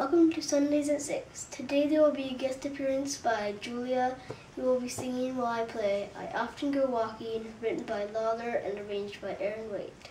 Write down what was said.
Welcome to Sundays at 6. Today there will be a guest appearance by Jewelia, who will be singing while I play I Often Go Walking, written by Lawler and arranged by Aaron Waite.